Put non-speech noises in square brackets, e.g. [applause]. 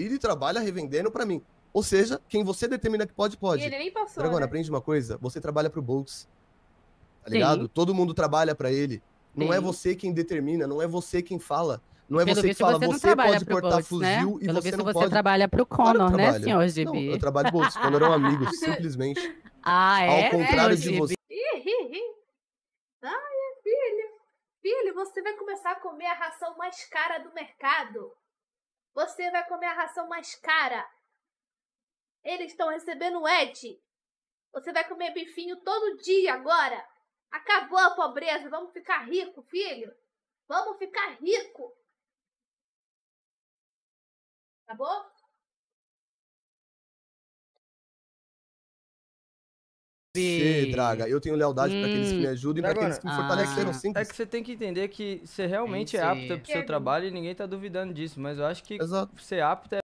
Ele trabalha revendendo pra mim. Ou seja, quem você determina que pode, E pode. ele nem passou, Dragona, né? aprende uma coisa. Você trabalha pro Boltz. Tá Sim. ligado? Todo mundo trabalha pra ele. Não é Sim. você quem determina, não é você quem fala. Não é Pelo você que fala, você não você pode portar Boltz, né? fuzil e Pelo você não você pode. trabalha pro Claro que Conor, né, senhor Não, GB? eu trabalho pro Boltz, quando eram amigos, [laughs] simplesmente. Ah, é? Ao contrário de senhor você. Ih, ih, ih. Ai, filho. Filho, você vai começar a comer a ração mais cara do mercado. Você vai comer a ração mais cara. Eles estão recebendo o Ed. Você vai comer bifinho todo dia agora. Acabou a pobreza. Vamos ficar rico, filho. Vamos ficar rico. Tá Você, Draga, eu tenho lealdade pra aqueles que Hum. me ajudam e pra aqueles que me fortaleceram, Ah. simples. É que você tem que entender que você realmente é Entendi. apta pro seu trabalho e ninguém tá duvidando disso, mas eu acho que Exato. ser apto é